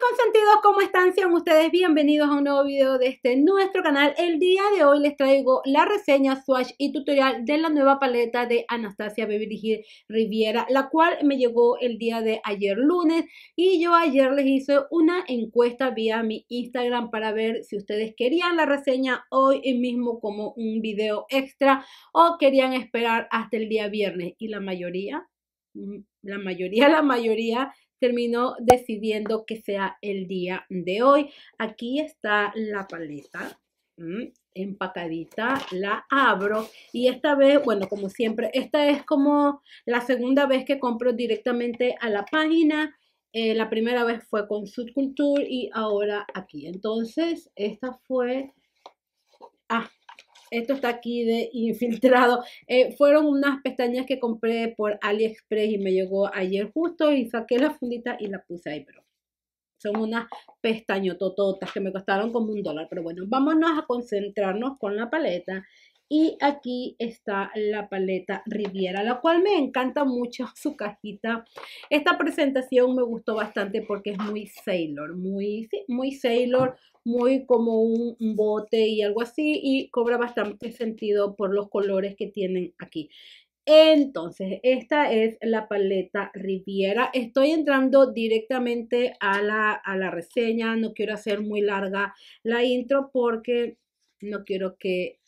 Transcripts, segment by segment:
consentidos, ¿cómo están? Sean ustedes bienvenidos a un nuevo video de este nuestro canal. El día de hoy les traigo la reseña, swatch y tutorial de la nueva paleta de Anastasia Beverly Riviera, la cual me llegó el día de ayer lunes y yo ayer les hice una encuesta vía mi Instagram para ver si ustedes querían la reseña hoy mismo como un video extra o querían esperar hasta el día viernes y la mayoría mm, la mayoría, la mayoría terminó decidiendo que sea el día de hoy. Aquí está la paleta empacadita, la abro y esta vez, bueno, como siempre, esta es como la segunda vez que compro directamente a la página. Eh, la primera vez fue con Subculture y ahora aquí. Entonces, esta fue... Ah, esto está aquí de infiltrado. Eh, fueron unas pestañas que compré por AliExpress y me llegó ayer justo y saqué la fundita y la puse ahí, pero son unas pestañotototas que me costaron como un dólar. Pero bueno, vámonos a concentrarnos con la paleta. Y aquí está la paleta Riviera, la cual me encanta mucho su cajita. Esta presentación me gustó bastante porque es muy Sailor, muy, muy Sailor, muy como un, bote y algo así y cobra bastante sentido por los colores que tienen aquí. Entonces, esta es la paleta Riviera. Estoy entrando directamente a la, a la reseña. No quiero hacer muy larga la intro porque no quiero que...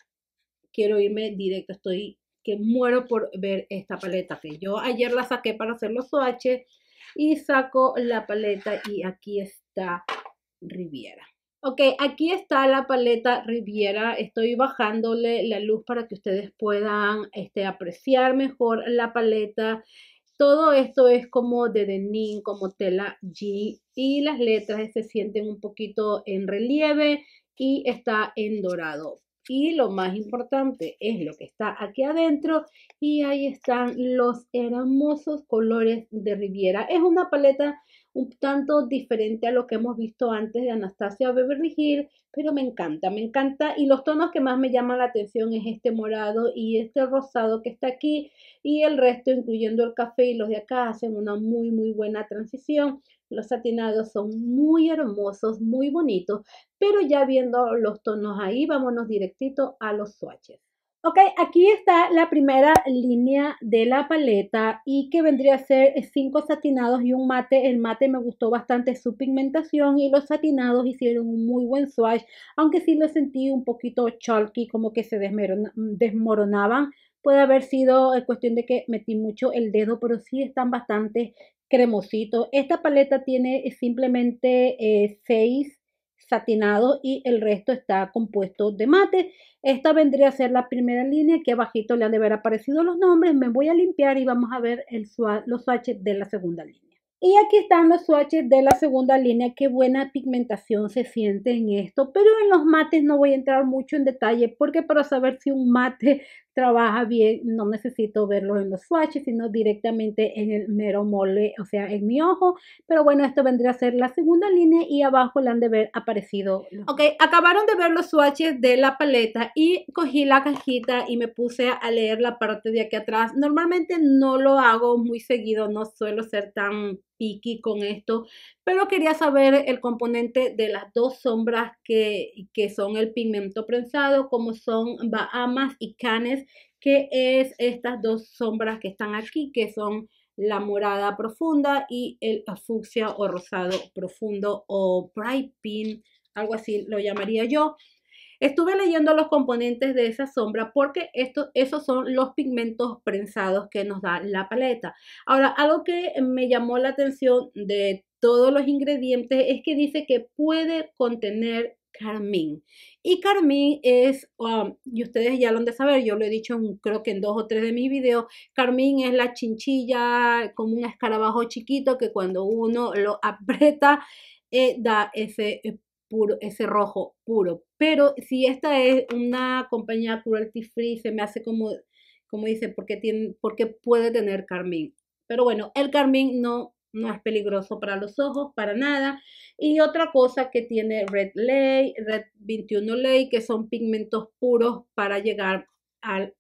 Quiero irme directo. Estoy que muero por ver esta paleta que yo ayer la saqué para hacer los swatches y saco la paleta y aquí está Riviera. Ok, aquí está la paleta Riviera. Estoy bajándole la luz para que ustedes puedan este, apreciar mejor la paleta. Todo esto es como de denim, como tela G y las letras se sienten un poquito en relieve y está en dorado. Y lo más importante es lo que está aquí adentro y ahí están los hermosos colores de Riviera. Es una paleta un tanto diferente a lo que hemos visto antes de Anastasia Beverly Hills, pero me encanta, me encanta y los tonos que más me llaman la atención es este morado y este rosado que está aquí y el resto, incluyendo el café y los de acá, hacen una muy, muy buena transición. Los satinados son muy hermosos, muy bonitos, pero ya viendo los tonos ahí, vámonos directito a los swatches. Ok, aquí está la primera línea de la paleta y que vendría a ser cinco satinados y un mate. El mate me gustó bastante su pigmentación y los satinados hicieron un muy buen swatch, aunque sí lo sentí un poquito chalky, como que se desmoronaban. Puede haber sido cuestión de que metí mucho el dedo, pero sí están bastante cremositos. Esta paleta tiene simplemente eh, seis satinado y el resto está compuesto de mate. Esta vendría a ser la primera línea, que abajito le han de haber aparecido los nombres. Me voy a limpiar y vamos a ver el, los swatches de la segunda línea. Y aquí están los swatches de la segunda línea. Qué buena pigmentación se siente en esto. Pero en los mates no voy a entrar mucho en detalle porque para saber si un mate trabaja bien, no necesito verlo en los swatches, sino directamente en el mero mole, o sea, en mi ojo. Pero bueno, esto vendría a ser la segunda línea y abajo le han de ver aparecido. Ok, acabaron de ver los swatches de la paleta y cogí la cajita y me puse a leer la parte de aquí atrás. Normalmente no lo hago muy seguido, no suelo ser tan picky con esto, pero quería saber el componente de las dos sombras que, que son el pigmento prensado, como son Bahamas y Canes que es estas dos sombras que están aquí, que son la morada profunda y el fucsia o rosado profundo o bright pink, algo así lo llamaría yo. Estuve leyendo los componentes de esa sombra porque esos son los pigmentos prensados que nos da la paleta. Ahora, algo que me llamó la atención de todos los ingredientes es que dice que puede contener carmín. Y carmín es, um, y ustedes ya lo han de saber, yo lo he dicho creo que en dos o tres de mis videos, carmín es la chinchilla como un escarabajo chiquito que cuando uno lo aprieta eh, da ese eh, puro, ese rojo puro. Pero si esta es una compañía cruelty free, se me hace como, como dice, porque, tiene, porque puede tener carmín. Pero bueno, el carmín no no es peligroso para los ojos, para nada. Y otra cosa que tiene Red Lay, Red 21 Lay, que son pigmentos puros para llegar a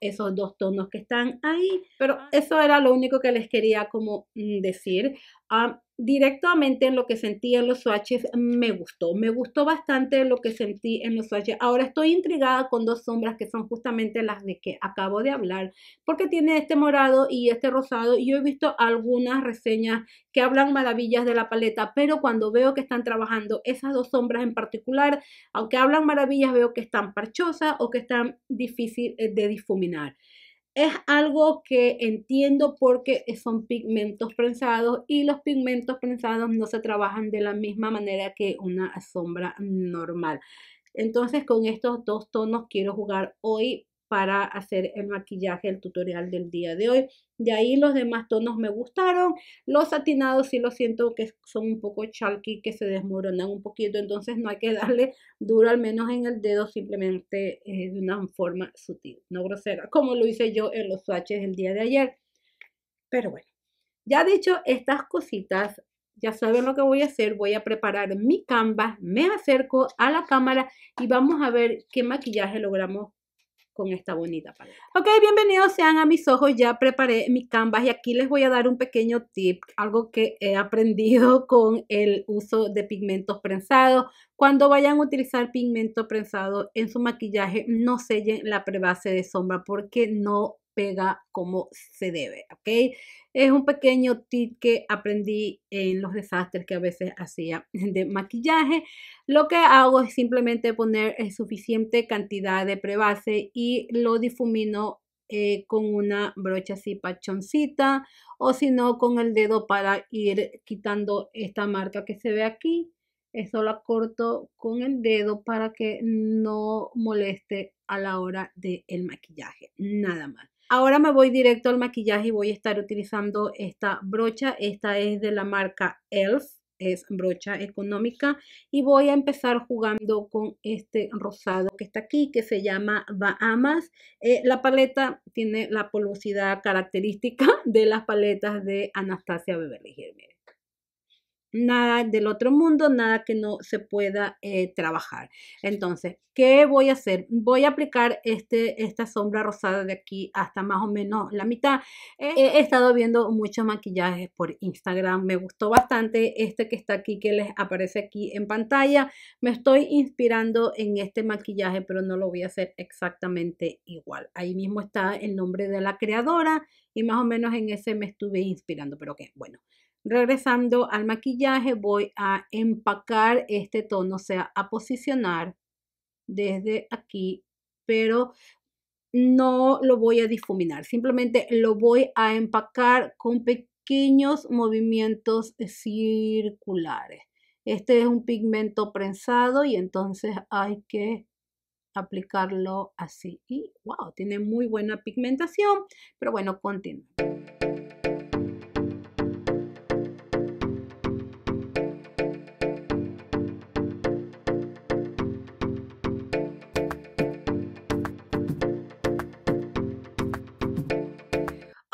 esos dos tonos que están ahí. Pero eso era lo único que les quería como mm, decir. Ah, directamente en lo que sentí en los swatches me gustó. Me gustó bastante lo que sentí en los swatches. Ahora estoy intrigada con dos sombras que son justamente las de que acabo de hablar, porque tiene este morado y este rosado. Y yo he visto algunas reseñas que hablan maravillas de la paleta, pero cuando veo que están trabajando esas dos sombras en particular, aunque hablan maravillas, veo que están parchosas o que están difícil de difuminar. Es algo que entiendo porque son pigmentos prensados y los pigmentos prensados no se trabajan de la misma manera que una sombra normal. Entonces con estos dos tonos quiero jugar hoy para hacer el maquillaje, el tutorial del día de hoy. De ahí los demás tonos me gustaron. Los satinados sí lo siento que son un poco chalky, que se desmoronan un poquito. Entonces no hay que darle duro al menos en el dedo, simplemente eh, de una forma sutil, no grosera, como lo hice yo en los swatches el día de ayer. Pero bueno, ya dicho estas cositas, ya saben lo que voy a hacer. Voy a preparar mi canvas, me acerco a la cámara y vamos a ver qué maquillaje logramos con esta bonita paleta. Ok, bienvenidos sean a mis ojos. Ya preparé mi canvas y aquí les voy a dar un pequeño tip, algo que he aprendido con el uso de pigmentos prensados. Cuando vayan a utilizar pigmento prensado en su maquillaje, no sellen la prebase de sombra porque no pega como se debe, ¿ok? Es un pequeño tip que aprendí en los desastres que a veces hacía de maquillaje. Lo que hago es simplemente poner eh, suficiente cantidad de prebase y lo difumino eh, con una brocha así pachoncita o si no con el dedo para ir quitando esta marca que se ve aquí. Eso la corto con el dedo para que no moleste a la hora del maquillaje. Nada más. Ahora me voy directo al maquillaje y voy a estar utilizando esta brocha. Esta es de la marca ELF, es brocha económica. Y voy a empezar jugando con este rosado que está aquí, que se llama Bahamas. Eh, la paleta tiene la polosidad característica de las paletas de Anastasia Beverly Hills nada del otro mundo, nada que no se pueda eh, trabajar. Entonces, ¿qué voy a hacer? Voy a aplicar este, esta sombra rosada de aquí hasta más o menos la mitad. he estado viendo muchos maquillajes por Instagram, me gustó bastante este que está aquí, que les aparece aquí en pantalla. Me estoy inspirando en este maquillaje, pero no lo voy a hacer exactamente igual. Ahí mismo está el nombre de la creadora y más o menos en ese me estuve inspirando, pero que bueno. Regresando al maquillaje, voy a empacar este tono, o sea, a posicionar desde aquí, pero no lo voy a difuminar, simplemente lo voy a empacar con pequeños movimientos circulares. Este es un pigmento prensado y entonces hay que aplicarlo así. Y wow, tiene muy buena pigmentación, pero bueno,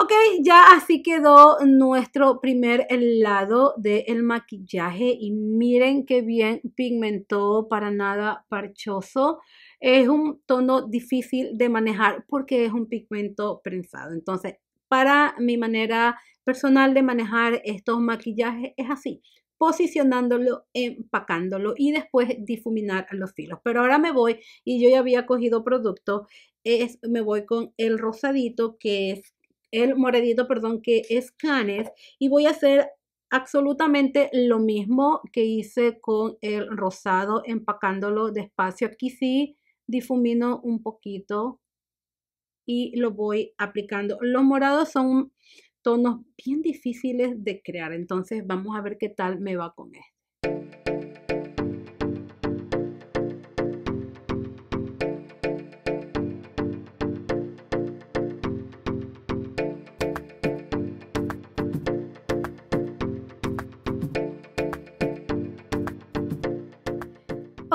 continúo. ya así quedó nuestro primer lado del maquillaje y miren qué bien pigmentó, para nada parchoso. Es un tono difícil de manejar porque es un pigmento prensado. Entonces, para mi manera personal de manejar estos maquillajes es así posicionándolo, empacándolo y después difuminar los filos. Pero ahora me voy y yo ya había cogido producto, es, me voy con el rosadito que es el moradito, perdón, que es Canes y voy a hacer absolutamente lo mismo que hice con el rosado, empacándolo despacio. Aquí sí difumino un poquito y lo voy aplicando. Los morados son tonos bien difíciles de crear, entonces vamos a ver qué tal me va con esto.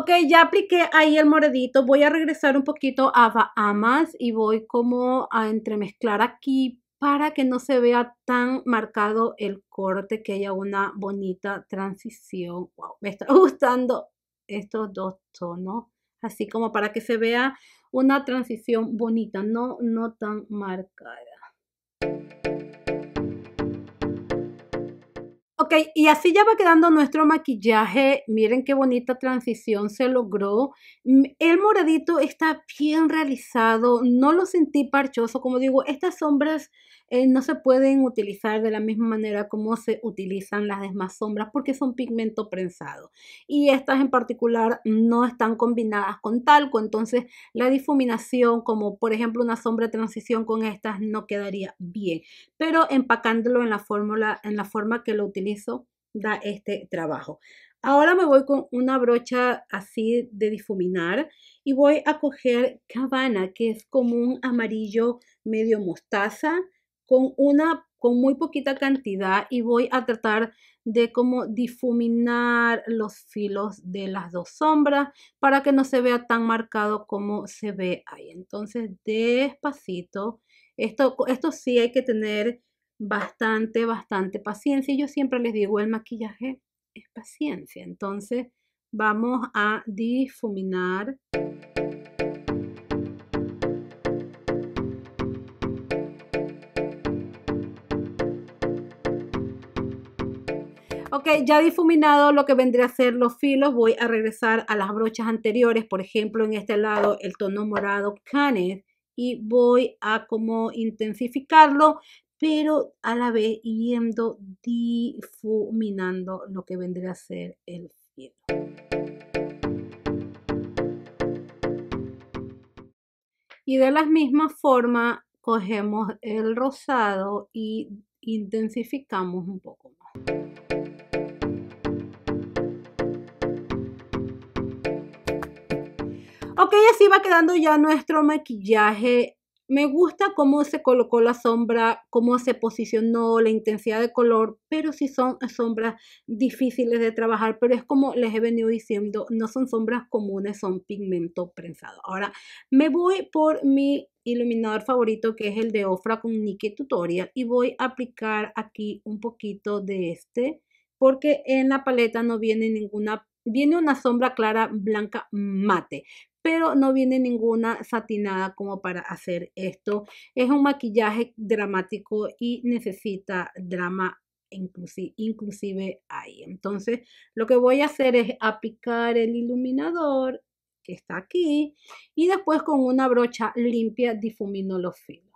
Ok, ya apliqué ahí el moredito. Voy a regresar un poquito a Bahamas y voy como a entremezclar aquí para que no se vea tan marcado el corte, que haya una bonita transición. Wow, me está gustando estos dos tonos, así como para que se vea una transición bonita, no, no tan marcada. Ok, y así ya va quedando nuestro maquillaje. Miren qué bonita transición se logró. Mm, el moradito está bien realizado. No lo sentí parchoso. Como digo, estas sombras eh, no se pueden utilizar de la misma manera como se utilizan las demás sombras porque son pigmento prensado. Y estas en particular no están combinadas con talco. Entonces la difuminación, como por ejemplo una sombra de transición con estas, no quedaría bien. Pero empacándolo en la fórmula, en la forma que lo utilizo da este trabajo. Ahora me voy con una brocha así de difuminar y voy a coger Cabana, que es como un amarillo medio mostaza, con una con muy poquita cantidad y voy a tratar de como difuminar los filos de las dos sombras para que no se vea tan marcado como se ve ahí. Entonces, despacito. Esto, esto sí hay que tener bastante, bastante paciencia. Y yo siempre les digo, el maquillaje es paciencia. Entonces vamos a difuminar. Ok, ya difuminado lo que vendría a ser los filos, voy a regresar a las brochas anteriores, por ejemplo, en este lado el tono morado Canet y voy a como intensificarlo, pero a la vez yendo difuminando lo que vendría a ser el filo. Y de la misma forma cogemos el rosado y intensificamos un poco más. Ok, así va quedando ya nuestro maquillaje me gusta cómo se colocó la sombra, cómo se posicionó, la intensidad de color, pero sí son sombras difíciles de trabajar, pero es como les he venido diciendo, no son sombras comunes, son pigmento prensado. Ahora me voy por mi iluminador favorito que es el de Ofra con Nike Tutorial y voy a aplicar aquí un poquito de este porque en la paleta no viene ninguna viene una sombra clara blanca mate, pero no viene ninguna satinada como para hacer esto. Es un maquillaje dramático y necesita drama inclusive, ahí. Entonces, lo que voy a hacer es aplicar el iluminador que está aquí y después con una brocha limpia difumino los filos.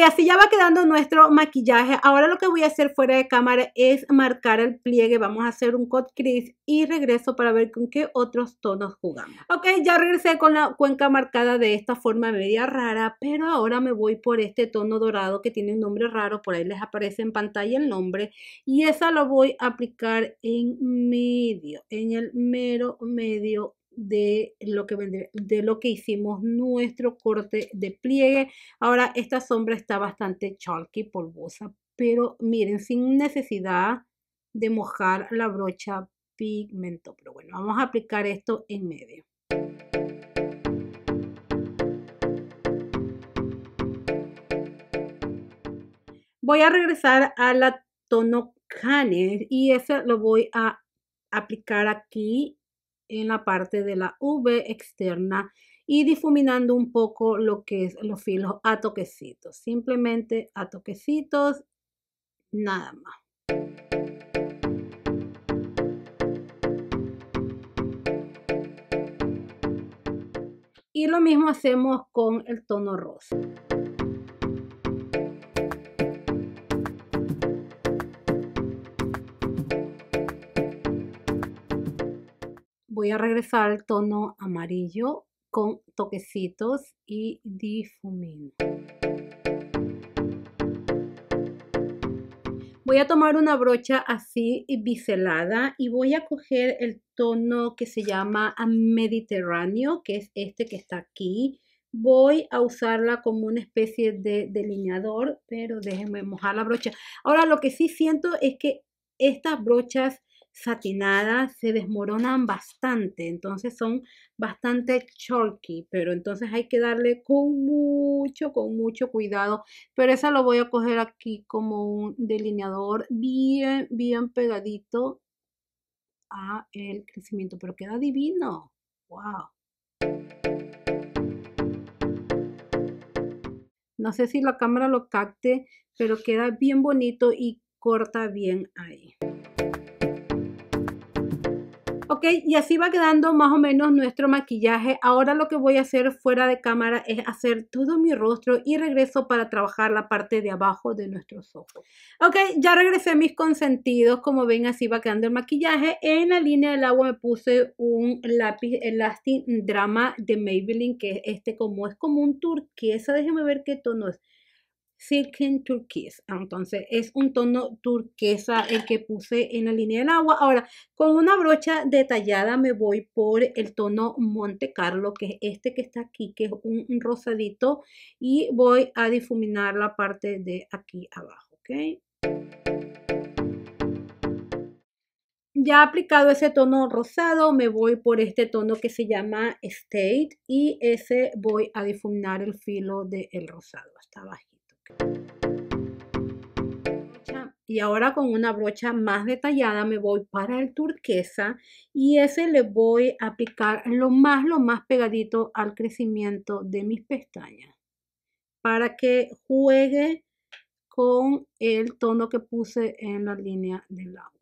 Así ya va quedando nuestro maquillaje. Ahora lo que voy a hacer fuera de cámara es marcar el pliegue. Vamos a hacer un cut crease y regreso para ver con qué otros tonos jugamos. Ok, ya regresé con la cuenca marcada de esta forma media rara, pero ahora me voy por este tono dorado que tiene un nombre raro. Por ahí les aparece en pantalla el nombre. Y esa lo voy a aplicar en medio, en el mero medio de lo que de lo que hicimos nuestro corte de pliegue. Ahora esta sombra está bastante chalky, polvosa, pero miren, sin necesidad de mojar la brocha pigmento. Pero bueno, vamos a aplicar esto en medio. Voy a regresar a la tono Canes y ese lo voy a aplicar aquí en la parte de la V externa y difuminando un poco lo que es los filos a toquecitos. Simplemente a toquecitos, nada más. Y lo mismo hacemos con el tono rosa. Voy a regresar al tono amarillo con toquecitos y difumino. Voy a tomar una brocha así biselada y voy a coger el tono que se llama Mediterráneo, que es este que está aquí. Voy a usarla como una especie de delineador, pero déjenme mojar la brocha. Ahora lo que sí siento es que estas brochas satinadas se desmoronan bastante, entonces son bastante chalky, pero entonces hay que darle con mucho, con mucho cuidado, pero esa lo voy a coger aquí como un delineador bien, bien pegadito a el crecimiento, pero queda divino, wow. No sé si la cámara lo capte, pero queda bien bonito y corta bien ahí. Ok, y así va quedando más o menos nuestro maquillaje. Ahora lo que voy a hacer fuera de cámara es hacer todo mi rostro y regreso para trabajar la parte de abajo de nuestros ojos. Ok, ya regresé a mis consentidos. Como ven, así va quedando el maquillaje. En la línea del agua me puse un lápiz Elastic Drama de Maybelline, que es este como es como un turquesa. Déjenme ver qué tono es. Silken Turquoise. Entonces es un tono turquesa el que puse en la línea del agua. Ahora, con una brocha detallada me voy por el tono Monte Carlo, que es este que está aquí, que es un, rosadito. Y voy a difuminar la parte de aquí abajo, ¿ok? Ya aplicado ese tono rosado, me voy por este tono que se llama State y ese voy a difuminar el filo del rosado hasta abajo. Y ahora con una brocha más detallada me voy para el turquesa y ese le voy a aplicar lo más, lo más pegadito al crecimiento de mis pestañas para que juegue con el tono que puse en la línea del agua.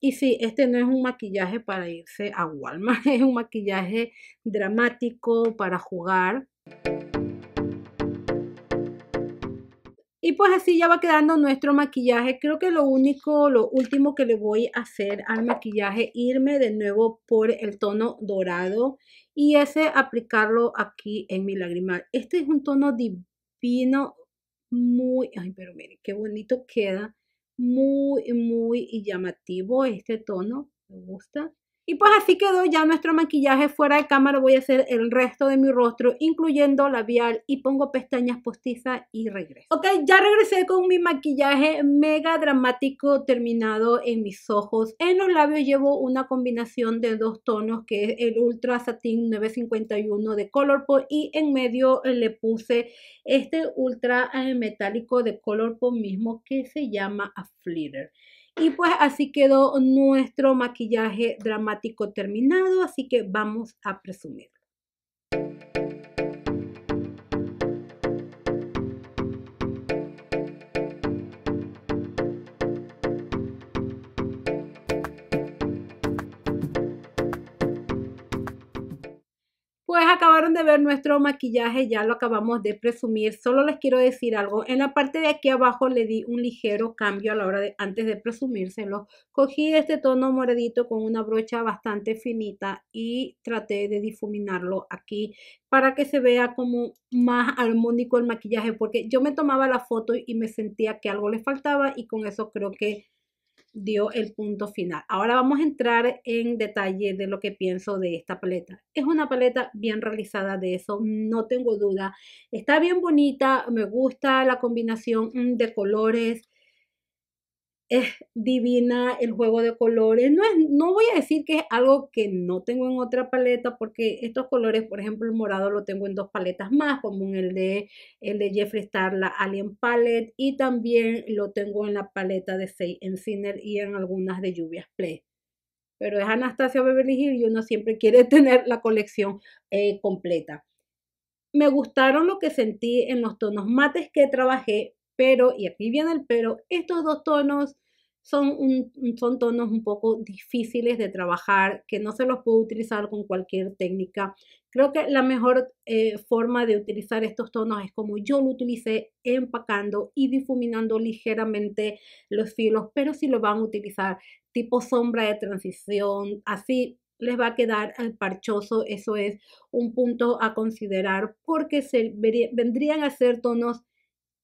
Y sí, este no es un maquillaje para irse a Walmart, es un maquillaje dramático para jugar. Y pues así ya va quedando nuestro maquillaje. Creo que lo único, lo último que le voy a hacer al maquillaje, irme de nuevo por el tono dorado y ese aplicarlo aquí en mi lagrimal. Este es un tono divino, muy, ay, pero miren qué bonito queda. Muy, muy llamativo este tono, me gusta. Y pues así quedó ya nuestro maquillaje fuera de cámara. Voy a hacer el resto de mi rostro, incluyendo labial y pongo pestañas postizas y regreso. Ok, ya regresé con mi maquillaje mega dramático terminado en mis ojos. En los labios llevo una combinación de dos tonos que es el Ultra Satin 951 de Colourpop y en medio le puse este Ultra eh, metálico de Colourpop mismo que se llama A Flitter. Y pues así quedó nuestro maquillaje dramático terminado, así que vamos a presumir. De ver nuestro maquillaje, ya lo acabamos de presumir. Solo les quiero decir algo. En la parte de aquí abajo le di un ligero cambio a la hora de, antes de presumírselo. Cogí este tono moradito con una brocha bastante finita y traté de difuminarlo aquí para que se vea como más armónico el maquillaje. Porque yo me tomaba la foto y me sentía que algo le faltaba y con eso creo que dio el punto final. Ahora vamos a entrar en detalle de lo que pienso de esta paleta. Es una paleta bien realizada de eso, no tengo duda. Está bien bonita, me gusta la combinación de colores es divina el juego de colores. No, es, no voy a decir que es algo que no tengo en otra paleta, porque estos colores, por ejemplo, el morado lo tengo en dos paletas más, como en el de, el de Jeffree Star, la Alien Palette, y también lo tengo en la paleta de Say Enciner y en algunas de Lluvias Play. Pero es Anastasia Beverly Hills y uno siempre quiere tener la colección eh, completa. Me gustaron lo que sentí en los tonos mates que trabajé, pero, y aquí viene el pero, estos dos tonos son, son tonos un poco difíciles de trabajar, que no se los puedo utilizar con cualquier técnica. Creo que la mejor eh, forma de utilizar estos tonos es como yo lo utilicé, empacando y difuminando ligeramente los filos, pero si lo van a utilizar tipo sombra de transición, así les va a quedar parchoso, eso es un punto a considerar porque se vendrían a ser tonos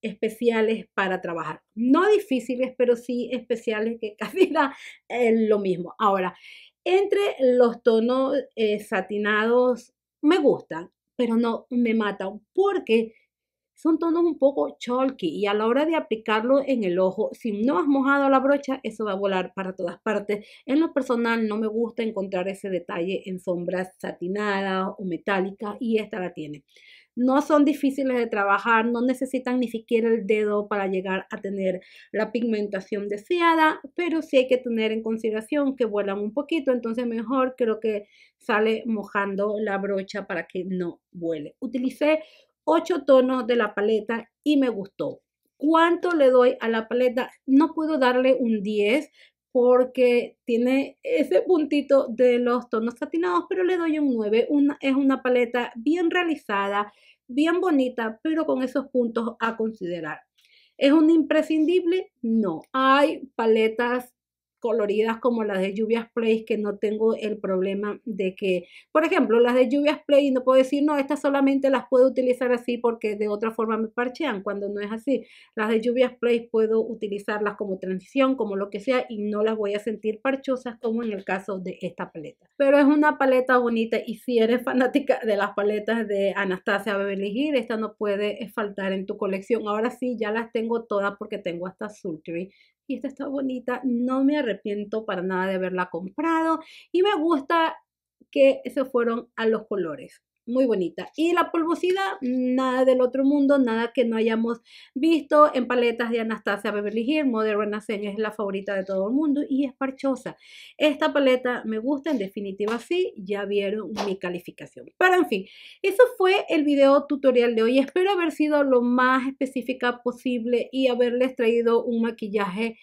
especiales para trabajar. No difíciles, pero sí especiales que casi da lo mismo. Ahora, entre los tonos eh, satinados me gustan, pero no me matan porque son tonos un poco chalky y a la hora de aplicarlo en el ojo, si no has mojado la brocha, eso va a volar para todas partes. En lo personal no me gusta encontrar ese detalle en sombras satinadas o metálicas y esta la tiene. No son difíciles de trabajar, no necesitan ni siquiera el dedo para llegar a tener la pigmentación deseada, pero sí hay que tener en consideración que vuelan un poquito, entonces mejor creo que sale mojando la brocha para que no vuele. Utilicé ocho tonos de la paleta y me gustó. ¿Cuánto le doy a la paleta? No puedo darle un 10 porque tiene ese puntito de los tonos satinados, pero le doy un 9. Una, es una paleta bien realizada, bien bonita, pero con esos puntos a considerar. ¿Es un imprescindible? No. Hay paletas coloridas como las de Lluvias Play, que no tengo el problema de que, por ejemplo, las de Lluvias Play, no puedo decir, no, estas solamente las puedo utilizar así porque de otra forma me parchean, cuando no es así. Las de Lluvias Play puedo utilizarlas como transición, como lo que sea, y no las voy a sentir parchosas como en el caso de esta paleta. Pero es una paleta bonita y si eres fanática de las paletas de Anastasia Beverly Hills, esta no puede faltar en tu colección. Ahora sí, ya las tengo todas porque tengo hasta Sultry y esta está bonita, no me arrepiento para nada de haberla comprado y me gusta que se fueron a los colores muy bonita. Y la polvosidad, nada del otro mundo, nada que no hayamos visto en paletas de Anastasia Beverly Hills. Modern Renaissance es la favorita de todo el mundo y es parchosa. Esta paleta me gusta, en definitiva sí, ya vieron mi calificación. Pero en fin, eso fue el video tutorial de hoy. Espero haber sido lo más específica posible y haberles traído un maquillaje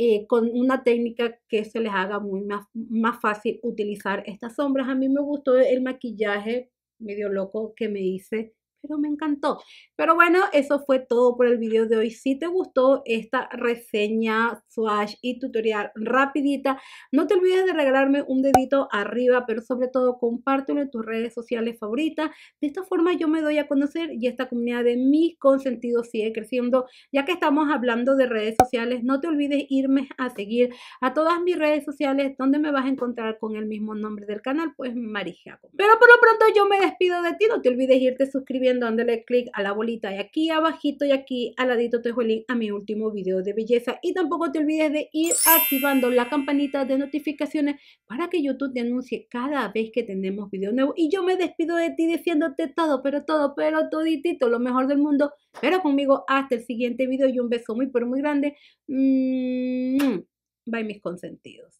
eh, con una técnica que se les haga muy más, más fácil utilizar estas sombras. A mí me gustó el maquillaje medio loco que me hice pero me encantó. Pero bueno, eso fue todo por el video de hoy. Si te gustó esta reseña, swatch y tutorial rapidita, no te olvides de regalarme un dedito arriba, pero sobre todo compártelo en tus redes sociales favoritas. De esta forma yo me doy a conocer y esta comunidad de mis consentidos sigue creciendo. Ya que estamos hablando de redes sociales, no te olvides irme a seguir a todas mis redes sociales donde me vas a encontrar con el mismo nombre del canal, pues Marijaco. Pero por lo pronto yo me despido de ti, no te olvides irte suscribiendo dándole clic a la bolita y aquí abajito y aquí al ladito te dejo el link a mi último video de belleza y tampoco te olvides de ir activando la campanita de notificaciones para que YouTube te anuncie cada vez que tenemos video nuevo y yo me despido de ti diciéndote todo, pero todo, pero toditito, lo mejor del mundo, pero conmigo hasta el siguiente video y un beso muy pero muy grande. Mm, bye mis consentidos.